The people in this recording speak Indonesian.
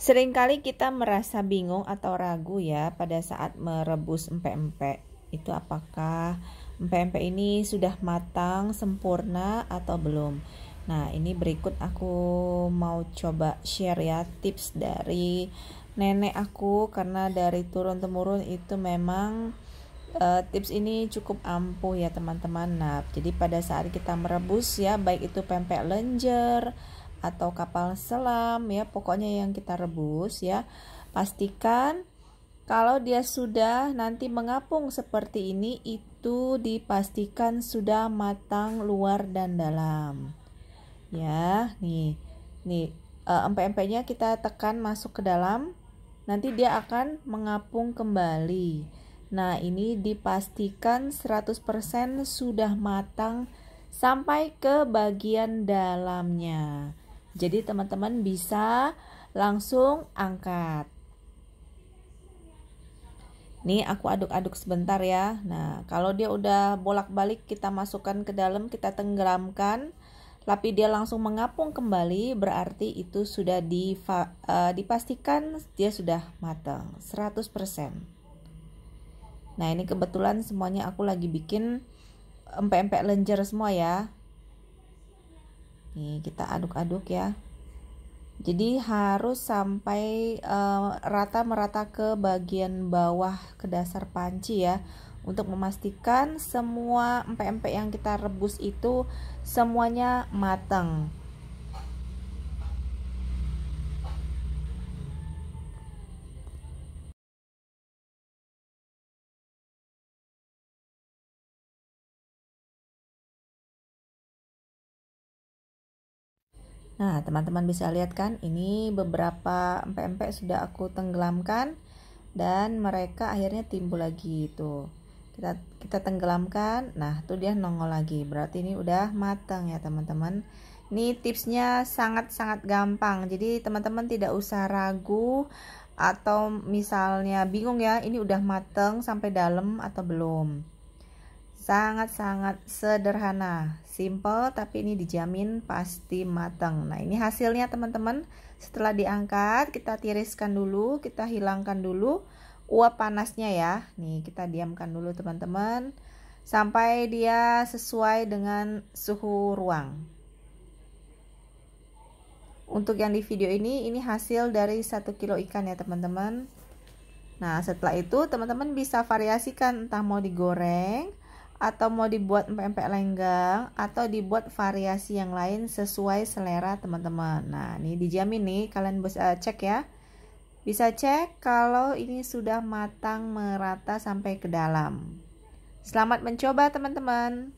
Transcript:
Seringkali kita merasa bingung atau ragu ya pada saat merebus empek-empek. Itu apakah empek-empek ini sudah matang sempurna atau belum? Nah, ini berikut aku mau coba share ya tips dari nenek aku karena dari turun temurun itu memang uh, tips ini cukup ampuh ya teman-teman. Nah, jadi pada saat kita merebus ya baik itu pempek lenjer atau kapal selam ya pokoknya yang kita rebus ya. Pastikan kalau dia sudah nanti mengapung seperti ini itu dipastikan sudah matang luar dan dalam. Ya nih nih uh, empek-empeknya kita tekan masuk ke dalam. Nanti dia akan mengapung kembali. Nah ini dipastikan 100% sudah matang sampai ke bagian dalamnya jadi teman-teman bisa langsung angkat. Nih aku aduk-aduk sebentar ya. Nah, kalau dia udah bolak-balik kita masukkan ke dalam, kita tenggelamkan. Tapi dia langsung mengapung kembali, berarti itu sudah uh, dipastikan dia sudah matang 100%. Nah, ini kebetulan semuanya aku lagi bikin empek-empek lenjer semua ya. Nih, kita aduk-aduk ya. Jadi harus sampai uh, rata merata ke bagian bawah ke dasar panci ya untuk memastikan semua empek-empek yang kita rebus itu semuanya matang. Nah, teman-teman bisa lihat kan, ini beberapa empek-empek sudah aku tenggelamkan dan mereka akhirnya timbul lagi itu. Kita kita tenggelamkan. Nah, tuh dia nongol lagi. Berarti ini udah matang ya, teman-teman. Ini tipsnya sangat-sangat gampang. Jadi, teman-teman tidak usah ragu atau misalnya bingung ya, ini udah mateng sampai dalam atau belum sangat-sangat sederhana. Simple tapi ini dijamin pasti matang. Nah ini hasilnya teman-teman. Setelah diangkat kita tiriskan dulu kita hilangkan dulu uap panasnya ya. Nih kita diamkan dulu teman-teman sampai dia sesuai dengan suhu ruang. Untuk yang di video ini ini hasil dari satu kilo ikan ya teman-teman. Nah setelah itu teman-teman bisa variasikan. Entah mau digoreng atau mau dibuat empek-empek lenggang atau dibuat variasi yang lain sesuai selera teman-teman. Nah, ini dijamin nih kalian bisa cek ya. Bisa cek kalau ini sudah matang merata sampai ke dalam. Selamat mencoba teman-teman.